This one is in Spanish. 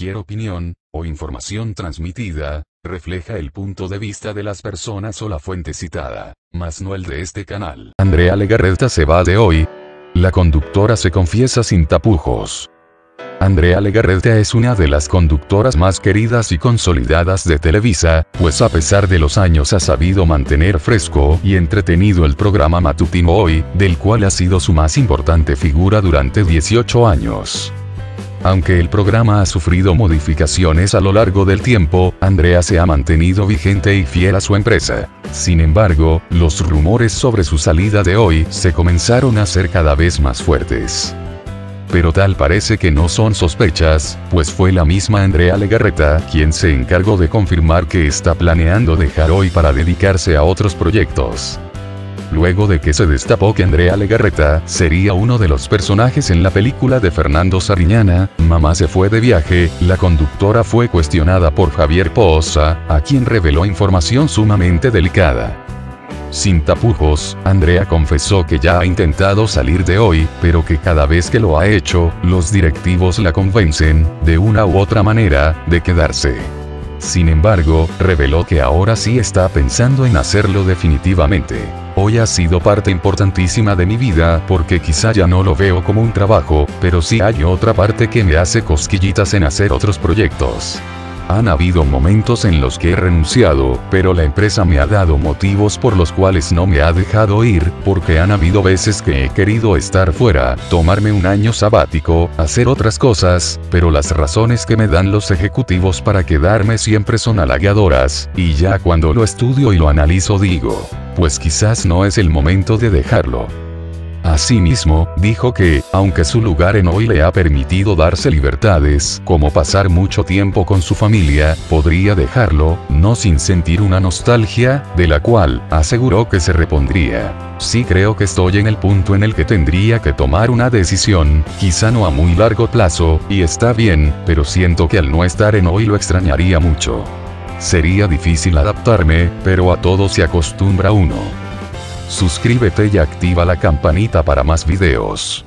Cualquier opinión, o información transmitida, refleja el punto de vista de las personas o la fuente citada, mas no el de este canal. Andrea Legarreta se va de hoy. La conductora se confiesa sin tapujos. Andrea Legarreta es una de las conductoras más queridas y consolidadas de Televisa, pues a pesar de los años ha sabido mantener fresco y entretenido el programa matutino Hoy, del cual ha sido su más importante figura durante 18 años. Aunque el programa ha sufrido modificaciones a lo largo del tiempo, Andrea se ha mantenido vigente y fiel a su empresa. Sin embargo, los rumores sobre su salida de hoy se comenzaron a ser cada vez más fuertes pero tal parece que no son sospechas, pues fue la misma Andrea Legarreta quien se encargó de confirmar que está planeando dejar hoy para dedicarse a otros proyectos. Luego de que se destapó que Andrea Legarreta sería uno de los personajes en la película de Fernando Sariñana, Mamá se fue de viaje, la conductora fue cuestionada por Javier Poza, a quien reveló información sumamente delicada. Sin tapujos, Andrea confesó que ya ha intentado salir de hoy, pero que cada vez que lo ha hecho, los directivos la convencen, de una u otra manera, de quedarse. Sin embargo, reveló que ahora sí está pensando en hacerlo definitivamente. Hoy ha sido parte importantísima de mi vida porque quizá ya no lo veo como un trabajo, pero sí hay otra parte que me hace cosquillitas en hacer otros proyectos. Han habido momentos en los que he renunciado, pero la empresa me ha dado motivos por los cuales no me ha dejado ir, porque han habido veces que he querido estar fuera, tomarme un año sabático, hacer otras cosas, pero las razones que me dan los ejecutivos para quedarme siempre son halagadoras, y ya cuando lo estudio y lo analizo digo, pues quizás no es el momento de dejarlo. Asimismo, dijo que, aunque su lugar en hoy le ha permitido darse libertades, como pasar mucho tiempo con su familia, podría dejarlo, no sin sentir una nostalgia, de la cual, aseguró que se repondría. Sí creo que estoy en el punto en el que tendría que tomar una decisión, quizá no a muy largo plazo, y está bien, pero siento que al no estar en hoy lo extrañaría mucho. Sería difícil adaptarme, pero a todo se acostumbra uno. Suscríbete y activa la campanita para más videos.